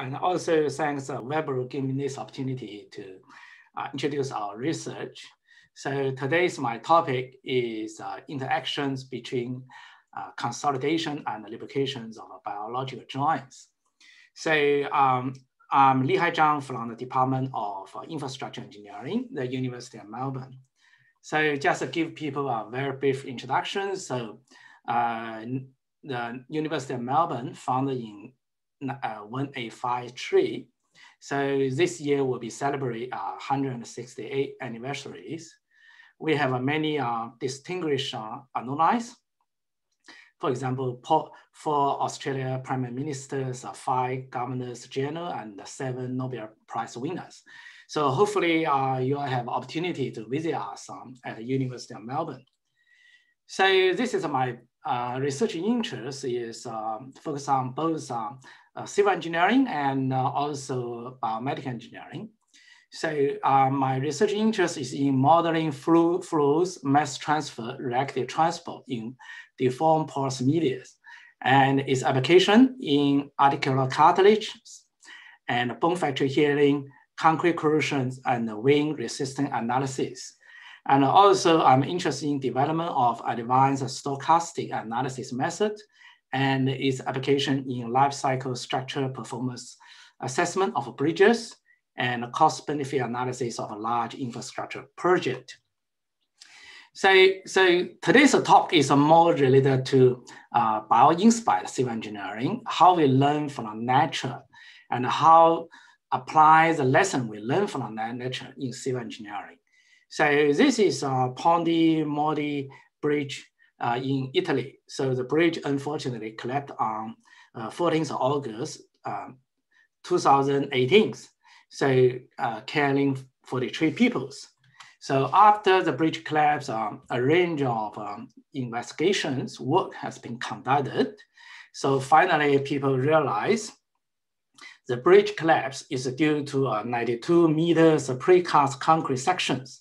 and also thanks uh, Weber giving this opportunity to uh, introduce our research. So today's my topic is uh, interactions between uh, consolidation and lubrications of biological joints. So um, I'm Lihai Zhang from the Department of Infrastructure Engineering, the University of Melbourne. So just to give people a very brief introduction. So uh, the University of Melbourne, founded in uh, 1853. So this year will be celebrate uh, 168 anniversaries. We have many uh, distinguished uh, alumni. For example, four Australia Prime Ministers, five Governors General, and seven Nobel Prize winners. So hopefully uh, you'll have opportunity to visit us um, at the University of Melbourne. So this is my uh, research interest is um, focused on both uh, civil engineering and uh, also biomedical engineering. So uh, my research interest is in modeling flu flows, mass transfer, reactive transport in deformed porous media, and its application in articular cartilage and bone fracture healing, concrete corrosions, and wind resistant analysis. And also I'm interested in development of advanced stochastic analysis method and its application in life cycle structure performance assessment of bridges and cost benefit analysis of a large infrastructure project. So, so today's talk is more related to uh, bio-inspired civil engineering, how we learn from nature and how apply the lesson we learn from nature in civil engineering. So this is a Ponte Morandi Bridge uh, in Italy. So the bridge unfortunately collapsed on uh, 14th of August, um, 2018. So uh, killing 43 peoples. So after the bridge collapse, um, a range of um, investigations work has been conducted. So finally, people realize the bridge collapse is due to uh, 92 meters of precast concrete sections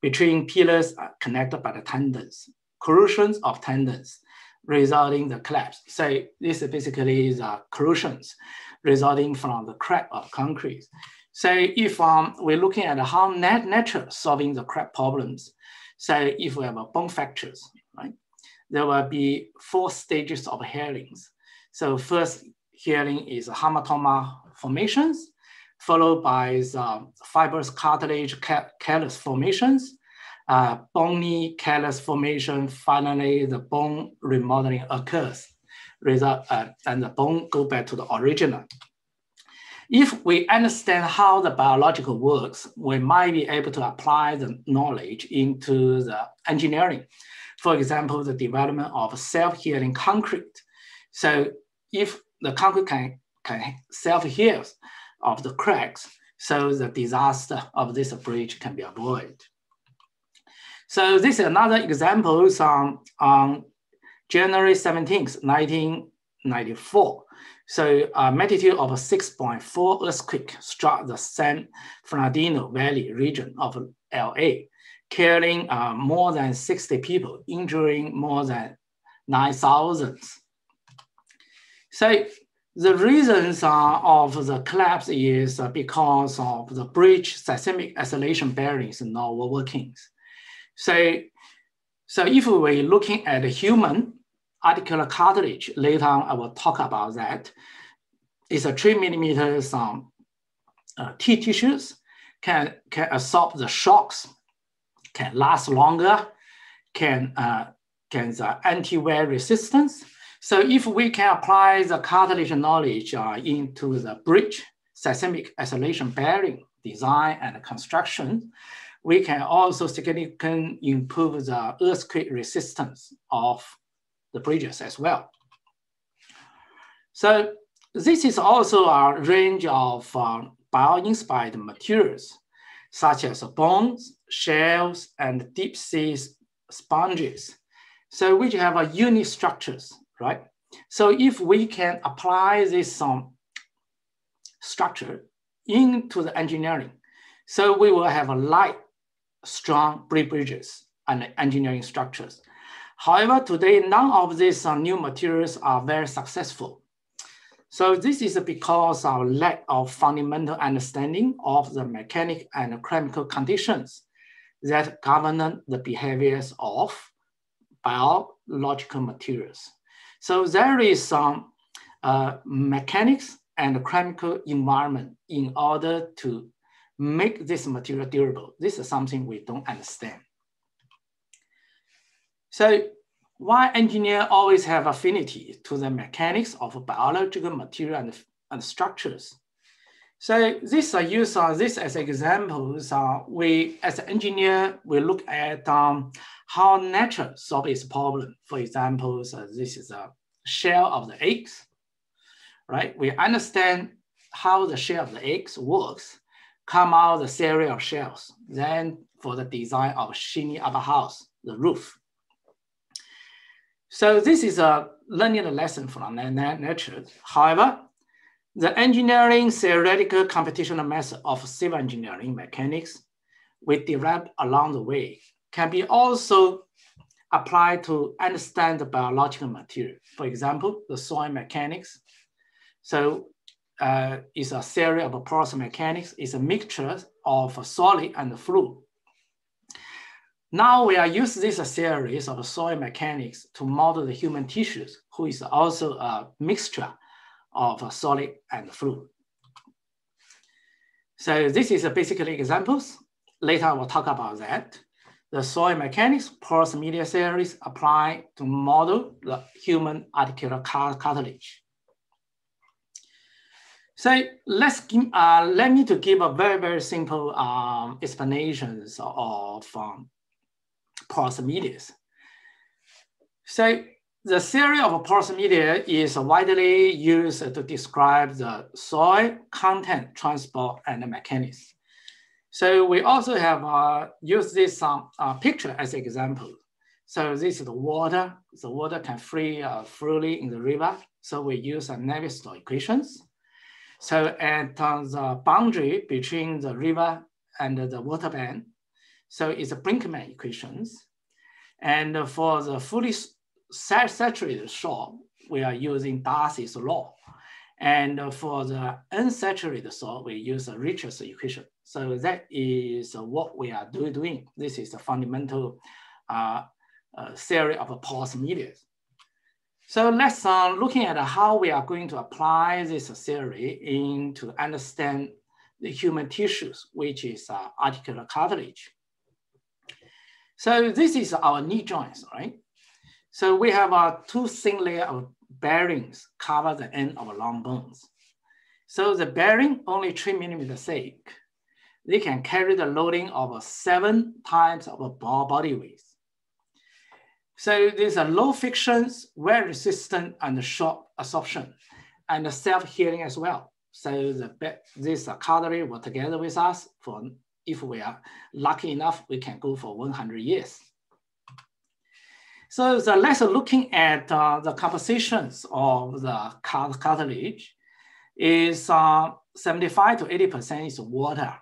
between pillars connected by the tendons, corrosions of tendons resulting the collapse. So this basically is uh, corrosions resulting from the crack of concrete. So if um, we're looking at how net nature solving the crack problems, so if we have a bone fractures, right, there will be four stages of healings. So first healing is hematoma formations followed by the fibrous cartilage callus formations, uh, bony callus formation, finally the bone remodeling occurs, result, uh, and the bone go back to the original. If we understand how the biological works, we might be able to apply the knowledge into the engineering. For example, the development of self-healing concrete. So if the concrete can, can self-heal, of the cracks, so the disaster of this bridge can be avoided. So this is another example on, on January 17th, 1994. So a magnitude of 6.4 earthquake struck the San Fernandino Valley region of LA, killing uh, more than 60 people, injuring more than 9,000. So the reasons uh, of the collapse is uh, because of the bridge seismic isolation bearings not working. So, so if we're looking at human articular cartilage, later on I will talk about that. It's a three millimeters um, uh, T tissues, can, can absorb the shocks, can last longer, can, uh, can the anti-wear resistance, so if we can apply the cartilage knowledge uh, into the bridge seismic isolation bearing design and construction, we can also significantly improve the earthquake resistance of the bridges as well. So this is also a range of uh, bio-inspired materials, such as bones, shells, and deep sea sponges, so which have a unique structures right? So if we can apply this um, structure into the engineering, so we will have a light, strong bridges and engineering structures. However, today, none of these uh, new materials are very successful. So this is because of lack of fundamental understanding of the mechanic and chemical conditions that govern the behaviors of biological materials. So there is some uh, mechanics and chemical environment in order to make this material durable. This is something we don't understand. So why engineers always have affinity to the mechanics of biological material and, and structures. So this I use uh, this as examples. Uh, we, as an engineer, we look at um, how nature solves its problem. For example, so this is a shell of the eggs, right? We understand how the shell of the eggs works, come out the series of shells. Then for the design of Sydney Opera House, the roof. So this is a learning lesson from nature. However, the engineering theoretical computational method of civil engineering mechanics we developed along the way can be also applied to understand the biological material. For example, the soil mechanics. So uh, is a theory of porous mechanics. It's a mixture of solid and fluid. Now we are using this series of soil mechanics to model the human tissues, who is also a mixture of solid and fluid. So this is basically examples. Later we'll talk about that. The soil mechanics porous media series apply to model the human articular cartilage. So let's give, uh, let me to give a very, very simple um, explanations of um, porous media. So the theory of porous media is widely used to describe the soil content transport and mechanics. So we also have uh, used this um, uh, picture as an example. So this is the water. The water can free uh, freely in the river. So we use a Navier-Stokes equations. So at the boundary between the river and the water band, so it's a Brinkman equations. And for the fully saturated soil, we are using Darcy's law. And for the unsaturated soil, we use a Richards equation. So that is what we are doing. This is the fundamental uh, uh, theory of porous media. So let's uh, looking at how we are going to apply this theory in to understand the human tissues, which is uh, articular cartilage. So this is our knee joints, right? So we have a two thin layer of bearings cover the end of long bones. So the bearing only three millimeters thick. They can carry the loading of seven times of a body weight. So these are low frictions, very resistant and short absorption and self-healing as well. So the, this cartilage will together with us for if we are lucky enough, we can go for 100 years. So the let's looking at uh, the compositions of the cartilage is uh, 75 to 80% is water.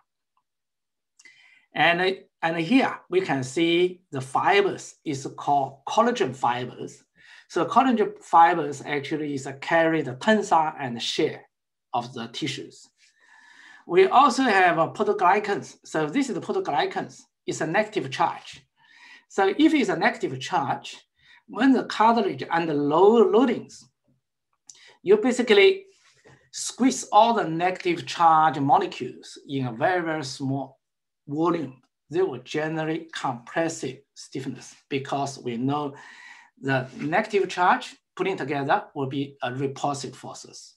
And, and here we can see the fibers is called collagen fibers. So collagen fibers actually is a carry the tensile and shear of the tissues. We also have a proteoglycans. So this is the proteoglycans. It's a negative charge. So if it's a negative charge, when the cartilage under low loadings, you basically squeeze all the negative charge molecules in a very, very small volume. They will generate compressive stiffness because we know the negative charge putting together will be a repulsive forces.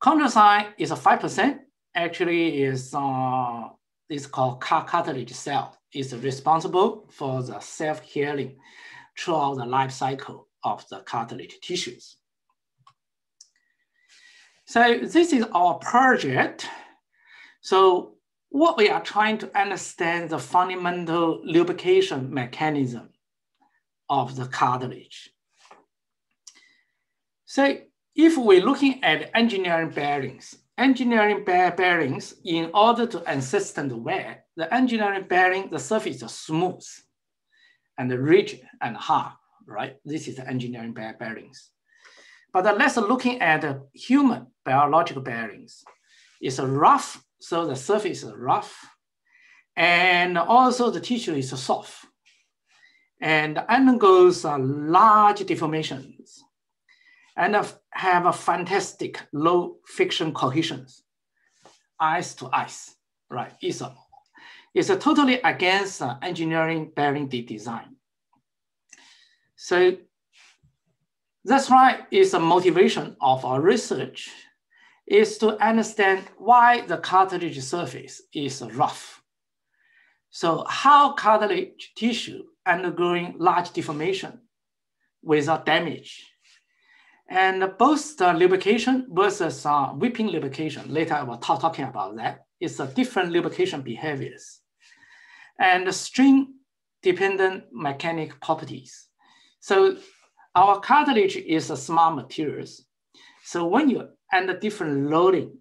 Chondrocyte is a 5%, actually is, uh, is called cartilage cell. It's responsible for the self-healing throughout the life cycle of the cartilage tissues. So this is our project. So what we are trying to understand the fundamental lubrication mechanism of the cartilage. So if we're looking at engineering bearings, engineering bearings, in order to consistent wear, the engineering bearing, the surface is smooth and rigid and hard, right? This is the engineering bearings. But let's looking at human biological bearings. It's a rough, so the surface is rough. And also the tissue is soft and undergoes large deformations and have a fantastic low friction cohesions, ice to ice, right? It's a, it's a totally against engineering bearing de design. So that's why it's a motivation of our research is to understand why the cartilage surface is rough. So how cartilage tissue undergoing large deformation without damage and both the lubrication versus uh, weeping lubrication, later I will talk talking about that, is a different lubrication behaviors. And the strain dependent mechanic properties. So our cartilage is a smart materials. So when you under different loading,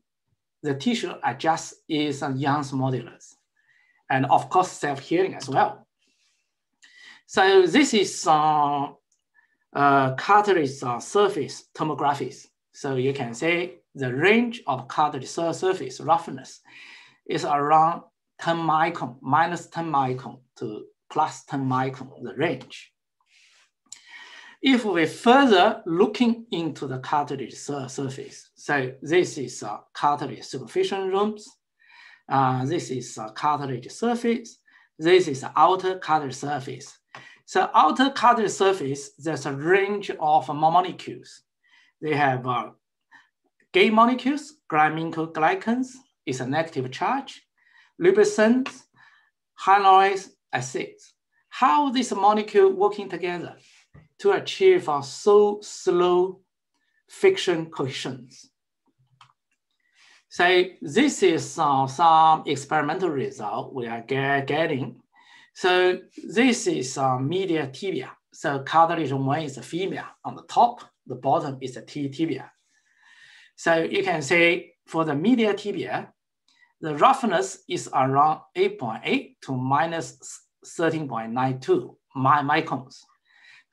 the tissue adjusts is a Young's modulus. And of course, self-healing as well. So this is uh, uh, cartilage uh, surface topographies. So you can say the range of cartilage surface roughness is around 10 micron, minus 10 micron to plus 10 micron, the range. If we further looking into the cartilage surface, so this is uh, cartilage superficial rooms, uh, this is uh, cartilage surface, this is outer cartilage surface. So outer cartilage surface, there's a range of molecules. They have uh, gay molecules, glycogen is a negative charge, lubricants, hyaluronic acids. How this molecule working together to achieve a so slow friction cohesions. So this is uh, some experimental result we are get, getting so this is uh, medial tibia. So cartilage one is a femur on the top, the bottom is a T tibia. So you can say for the medial tibia, the roughness is around 8.8 to minus 13.92 microns.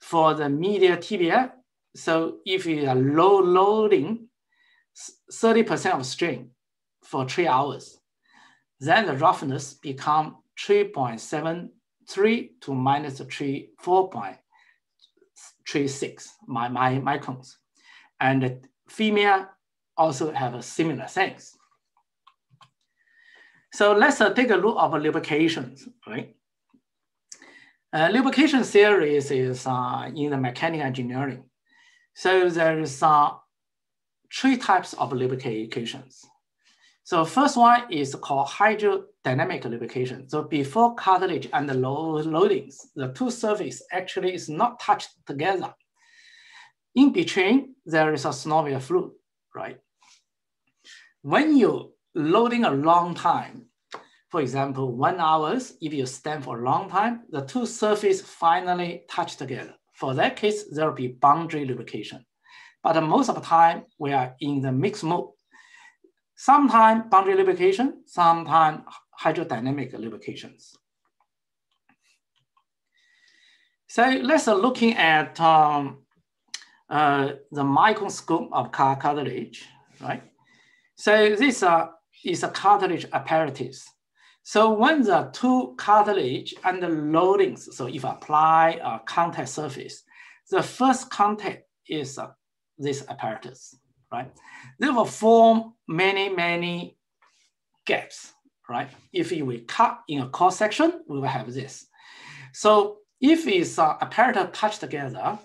For the medial tibia, so if you are low loading 30% of strain for three hours, then the roughness become 3.73 to minus 3, 4.36 my, my, microns. And the female also have a similar things. So let's uh, take a look of lubrications, right? Uh, lubrication series is uh, in the mechanical engineering. So there is uh, three types of lubrications. So first one is called hydrodynamic lubrication. So before cartilage and the loadings, the two surface actually is not touched together. In between, there is a synovial fluid, right? When you loading a long time, for example, one hours, if you stand for a long time, the two surfaces finally touch together. For that case, there will be boundary lubrication. But most of the time, we are in the mixed mode sometimes boundary lubrication, sometimes hydrodynamic lubrications. So let's looking at um, uh, the microscope of car cartilage, right? So this uh, is a cartilage asperities. So when the two cartilage and loadings, so if I apply a contact surface, the first contact is uh, this asperities right? They will form many, many gaps, right? If we cut in a cross section, we will have this. So if it's uh, asperities touch together,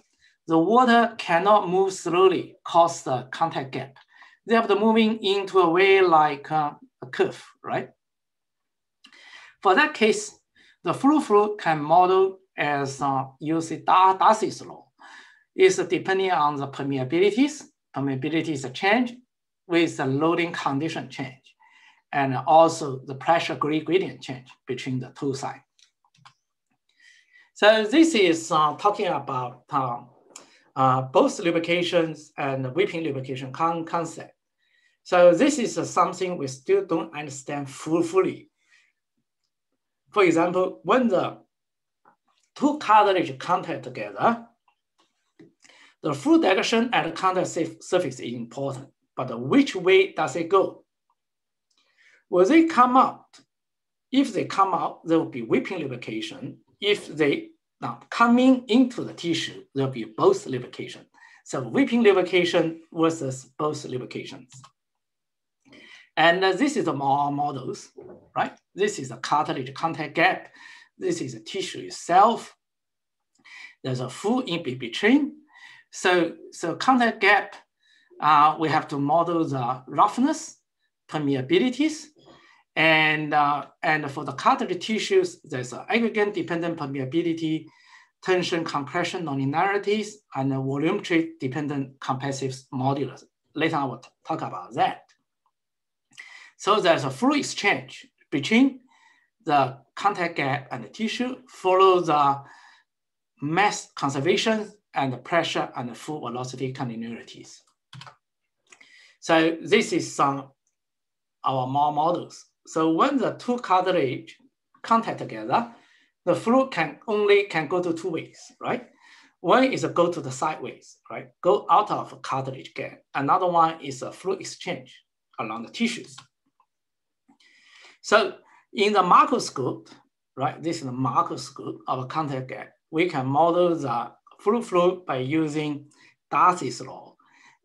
the water cannot move slowly, cause the contact gap. They have to moving into a way like uh, a curve, right? For that case, the flow fluid can model as uh, using Darcy's law. Is depending on the permeabilities permeability is a change with the loading condition change, and also the pressure gradient change between the two sides. So this is uh, talking about uh, uh, both lubrications and weeping lubrication con concept. So this is something we still don't understand fully. For example, when the two cartilage contact together, the fluid direction and contact surface is important, but which way does it go? Will they come out? If they come out, there will be weeping lubrication. If they now coming into the tissue, there will be both lubrication. So weeping lubrication versus both lubrications. And uh, this is the models, right? This is a cartilage contact gap. This is a tissue itself. There's a full in between. So, so contact gap, uh, we have to model the roughness, permeabilities, and, uh, and for the cartilage tissues, there's an aggregate dependent permeability, tension, compression, nonlinearities, and volumetry dependent compressive modulus. Later I will talk about that. So there's a fluid exchange between the contact gap and the tissue, follow the mass conservation and the pressure and the full velocity continuities. So this is some our more models. So when the two cartilage contact together, the fluid can only can go to two ways, right? One is a go to the sideways, right? Go out of cartilage gap. Another one is a fluid exchange along the tissues. So in the macroscope, right, this is the macroscope of a contact gap. We can model the fluid flow by using Darcy's law.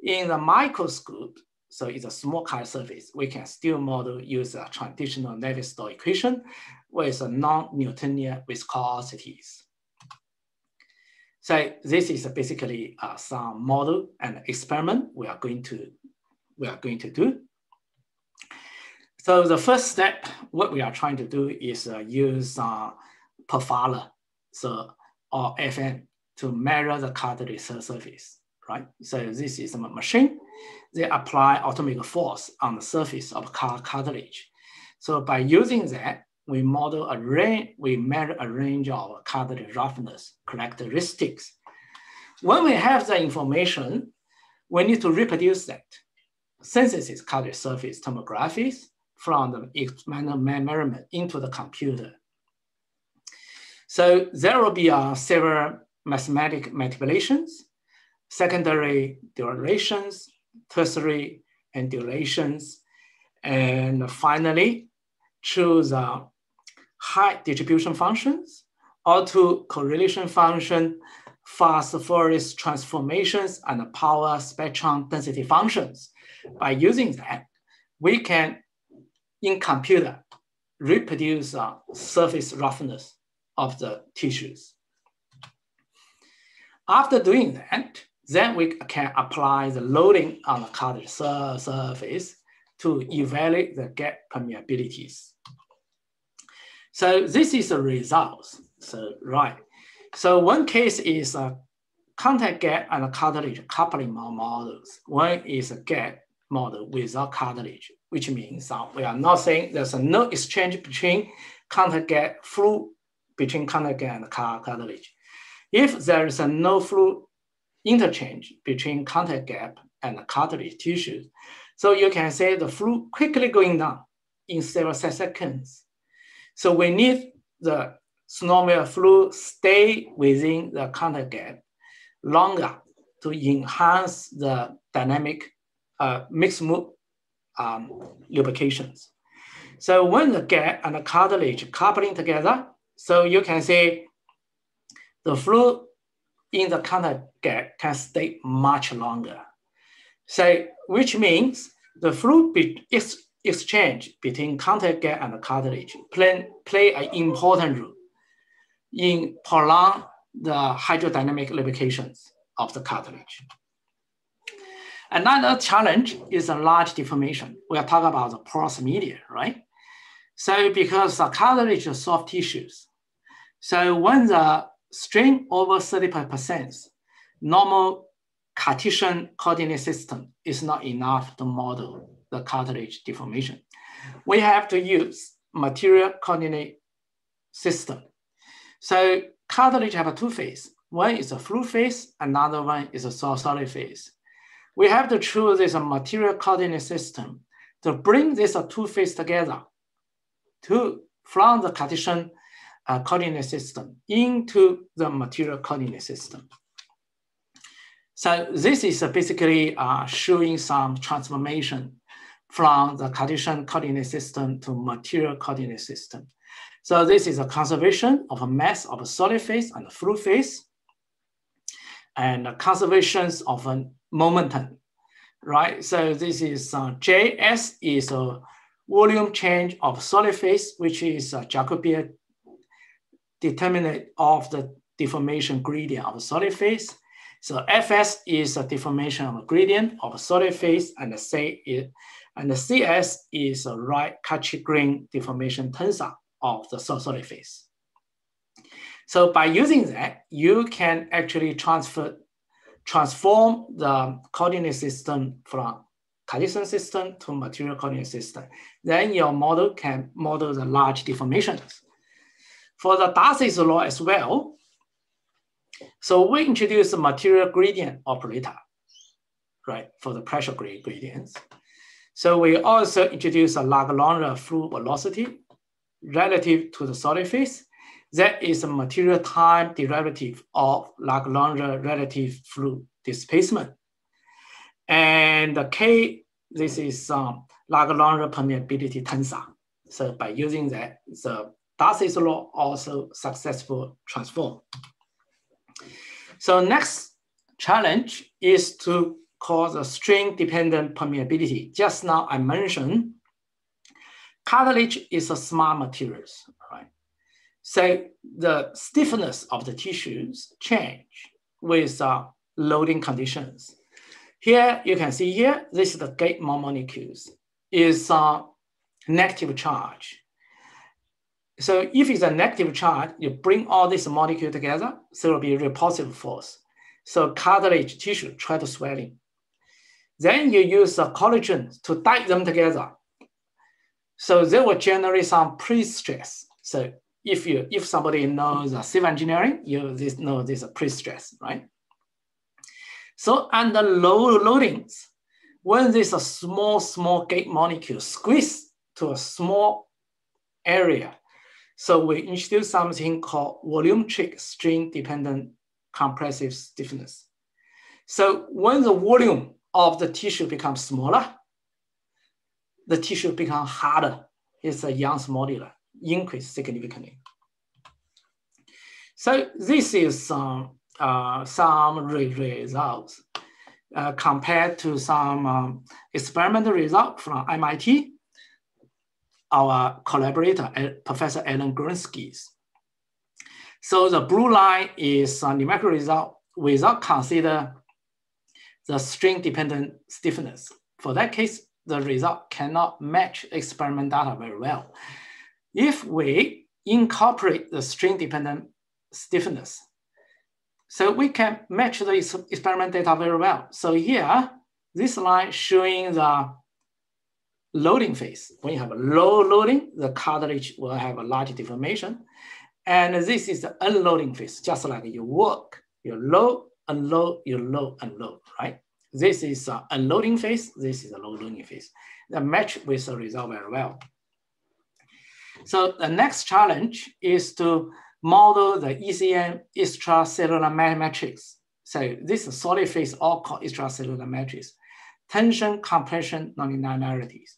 In the microscope, so it's a small cut surface, we can still model use a traditional Navier-Stokes equation with a non-Newtonian viscosities. So this is basically uh, some model and experiment we are going to we are going to do. So the first step, what we are trying to do is uh, use uh, profiler, so AFM to measure the cartilage surface, right? So this is a machine. They apply atomic force on the surface of car cartilage. So by using that, we model a range, we measure a range of cartilage roughness characteristics. When we have the information, we need to reproduce that. Synthesis is cartilage surface topographies from the experimental measurement into the computer. So there will be uh, several mathematical manipulations, secondary derivations, tertiary and durations, and finally choose uh, height distribution functions, auto correlation function, fast Fourier transformations, and power spectrum density functions. By using that, we can in computer reproduce uh, surface roughness of the tissues. After doing that, then we can apply the loading on the cartilage surface to evaluate the gap permeabilities. So this is the results. So right. So one case is a contact gap and cartilage coupling models. One is a gap model without cartilage which means uh, we are not saying there's a no exchange between contact gap fluid between contact gap and cartilage. If there is a no fluid interchange between contact gap and cartilage tissues, so you can say the fluid quickly going down in several seconds. So we need the synovial fluid stay within the contact gap longer to enhance the dynamic uh, mixed move um, lubrications. So when the gap and the cartilage coupling together, so you can see the fluid in the contact gap can stay much longer. So which means the fluid be ex exchange between contact gap and the cartilage play, play an important role in prolong the hydrodynamic lubrications of the cartilage. Another challenge is a large deformation. We are talking about the porous media, right? So because the cartilage is soft tissues, so when the strain over 30%, normal Cartesian coordinate system is not enough to model the cartilage deformation. We have to use material coordinate system. So cartilage have a two phase. One is a fluid phase, another one is a solid phase we have to choose this material coordinate system to bring these two phases together to from the Cartesian uh, coordinate system into the material coordinate system. So this is basically uh, showing some transformation from the Cartesian coordinate system to material coordinate system. So this is a conservation of a mass of a solid phase and a fluid phase, and the conservations of a momentum, right? So this is uh, Js is a volume change of solid phase, which is a Jacobian determinant of the deformation gradient of a solid phase. So Fs is a deformation of a gradient of a solid phase, and the C is, and the Cs is a right Cauchy-Green deformation tensor of the solid phase. So by using that, you can actually transfer, transform the coordinate system from Cartesian system to material coordinate system. Then your model can model the large deformations. For the Darcy's law as well, so we introduce the material gradient operator, right, for the pressure gradients. So we also introduce a Lagrange fluid velocity relative to the solid phase. That is a material time derivative of Lagrange relative fluid displacement. And the K, this is um, Lagrange permeability tensor. So by using that, the Darcy's law also successful transform. So next challenge is to cause a strain-dependent permeability. Just now I mentioned cartilage is a smart materials, So the stiffness of the tissues change with uh, loading conditions. Here you can see here, this is the gate molecules is a uh, negative charge. So if it's a negative charge, you bring all these molecules together, so it will be a repulsive force. So cartilage tissue try to swelling. Then you use the collagen to tie them together. So they will generate some pre-stress. So if you if somebody knows civil engineering, you this know this is pre-stress, right? So under low loadings, when there's a small, small gate molecule squeeze to a small area, so we introduce something called volumetric strain-dependent compressive stiffness. So when the volume of the tissue becomes smaller, the tissue becomes harder. It's a Young's modulus, increase significantly. So this is some, uh, some results uh, compared to some um, experimental result from MIT our collaborator, Professor Alan Grodzinsky's. So the blue line is a numerical result without consider the strain dependent stiffness. For that case, the result cannot match experiment data very well. If we incorporate the strain-dependent stiffness, so we can match the experiment data very well. So here, this line showing the loading phase. When you have a low loading, the cartilage will have a large deformation. And this is the unloading phase, just like you work, you load, unload, you load, unload, right? This is a unloading phase, this is a loading phase. The match with the result very well. So the next challenge is to model the ECM extracellular matrix. So this is solid phase all called extracellular matrix. Tension, compression, nonlinearities.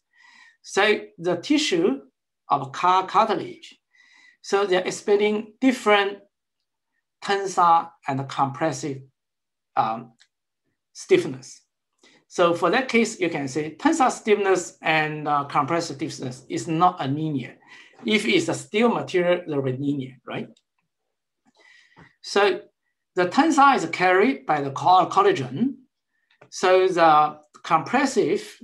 So the tissue of car cartilage, so they're exhibiting different tensile and compressive um, stiffness. So for that case, you can say tensile stiffness and uh, compressive stiffness is not a linear. If it's a steel material, they'll be linear, right? So the tensile is carried by the collagen. So the compressive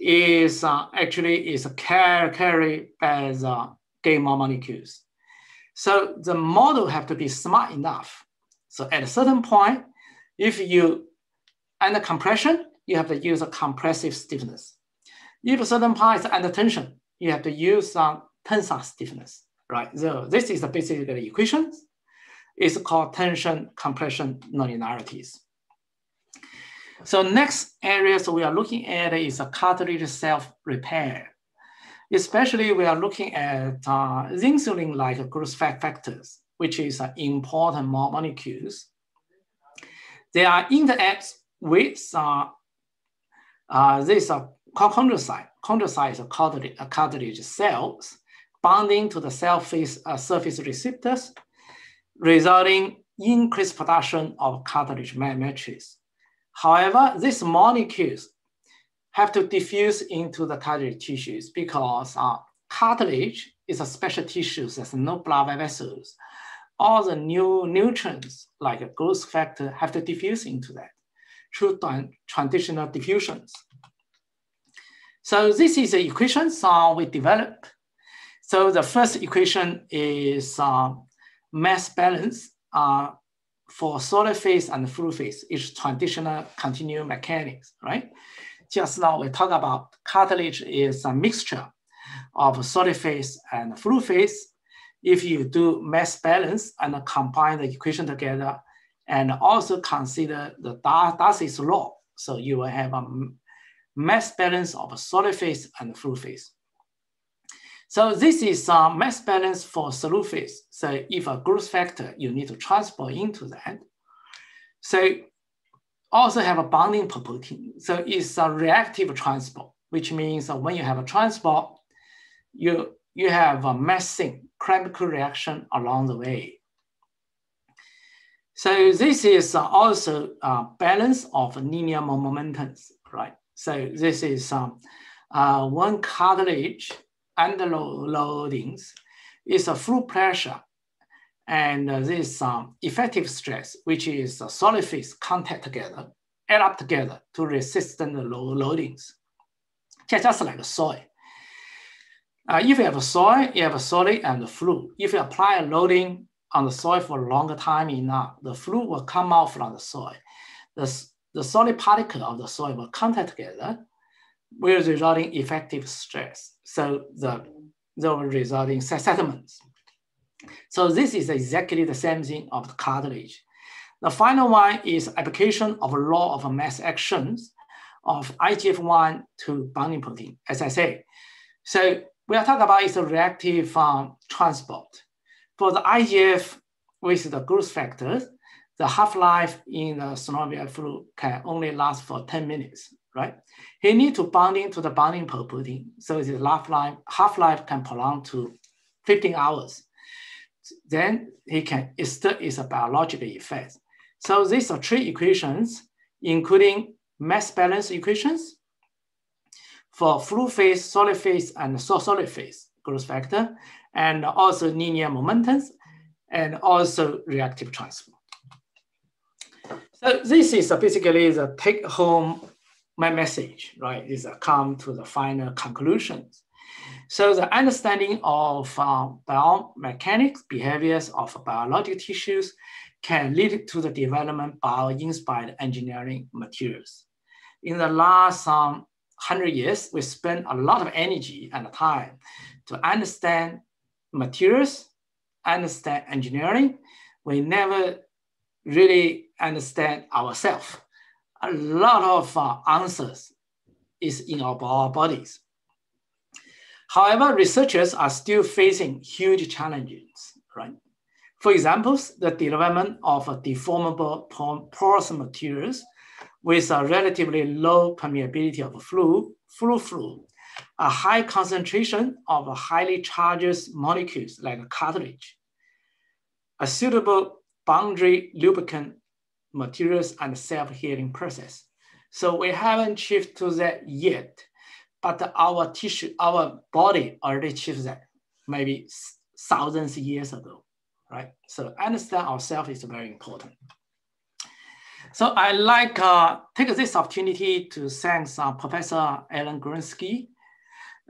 is uh, actually is car carried by the gamma molecules. So the model have to be smart enough. So at a certain point, if you under compression, you have to use a compressive stiffness. If a certain point is under tension, you have to use some tensile stiffness, right? So this is the basic equation. It's called tension compression nonlinearities. So next areas we are looking at is a cartilage self-repair. Especially we are looking at uh, insulin-like growth fact factors, which is uh, important molecules. They are interacts with uh, uh, this uh, chondrocyte. Chondrocyte cartilage, a cartilage cells bonding to the cell face, uh, surface receptors, resulting increased production of cartilage matrix. However, these molecules have to diffuse into the cartilage tissues because uh, cartilage is a special tissue, there's no blood vessels. All the new nutrients like growth factor have to diffuse into that through traditional diffusions. So this is the equations uh, we developed. So the first equation is uh, mass balance uh, for solid phase and fluid phase is traditional continuum mechanics, right? Just now we talk about cartilage is a mixture of solid phase and fluid phase. If you do mass balance and combine the equation together and also consider the Darcy's law, so you will have a mass balance of solid phase and fluid phase. So this is a mass balance for phase. So if a growth factor, you need to transport into that. So also have a bonding property. So it's a reactive transport, which means when you have a transport, you, you have a massing chemical reaction along the way. So this is also a balance of linear momentums, right? So this is um, uh, one cartilage under loadings is a fluid pressure and uh, this um, effective stress, which is a solid phase contact together, add up together to resistant low loadings, just like a soil. Uh, if you have a soil, you have a solid and a fluid. If you apply a loading on the soil for a longer time enough, the fluid will come out from the soil. The, the solid particle of the soil will contact together, will resulting effective stress. So the, the resulting settlements. So this is exactly the same thing of the cartilage. The final one is application of law of mass actions of IGF-1 to binding protein, as I say. So we are talking about is a reactive um, transport. For the IGF with the growth factors, the half-life in the synovial fluid can only last for 10 minutes, right? He need to binding to the binding protein. So the half-life half-life can prolong to 15 hours. Then he can, it is a biological effect. So these are three equations, including mass balance equations for fluid phase, solid phase, and solid phase growth factor, and also linear momentums, and also reactive transport. So this is basically the take home my message, right? Is come to the final conclusions. So the understanding of uh, biomechanics, behaviors of biological tissues can lead to the development of inspired engineering materials. In the last um, 100 years, we spent a lot of energy and time to understand materials, understand engineering. We never really understand ourselves. A lot of uh, answers is in our bodies. However, researchers are still facing huge challenges, right? For example, the development of deformable porous materials with a relatively low permeability of fluid, fluid fluid, a high concentration of highly charged molecules like cartilage, a suitable boundary lubricant materials and self-healing process. So we haven't achieved to that yet, but our tissue, our body already achieved that maybe thousands of years ago, right? So understand ourselves is very important. So I like uh, take this opportunity to thank uh, Professor Alan Grodzinsky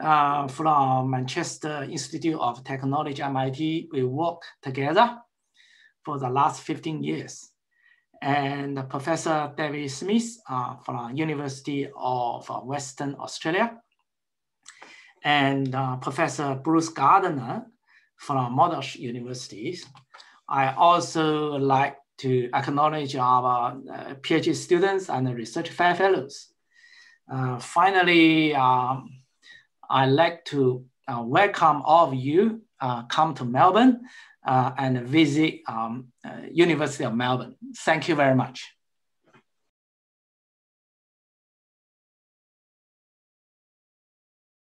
uh, from Manchester Institute of Technology, MIT. We work together for the last 15 years. And Professor David Smith uh, from University of uh, Western Australia. And uh, Professor Bruce Gardiner from Monash University. I also like to acknowledge our uh, PhD students and research fellows. Uh, finally, um, I'd like to uh, welcome all of you come to Melbourne and visit um, uh, University of Melbourne. Thank you very much.